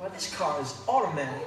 Well, this car is automatic.